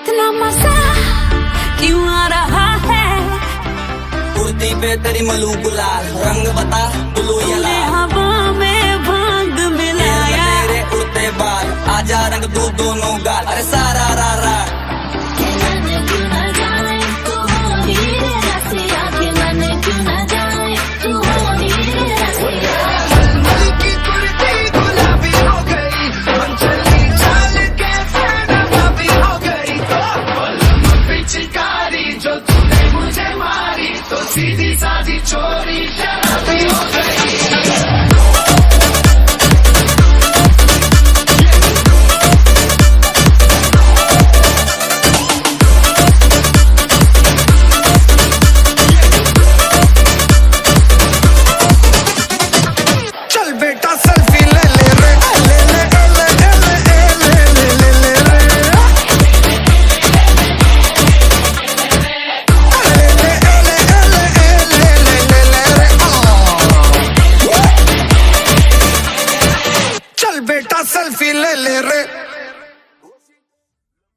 इतना मज़ा क्यों आ रहा है? कुर्ती पे तेरी मलू गुलाल रंग बता ब्लू या हवा में भाँग मिलाया। तेरे उड़ते बाल आजा रंग दू दोनों गाल। अरे सारा रा रा। सीधी साधी चोरी शराबी हो गई। बेटा सेल्फी बेटा सेल्फी ले ले रे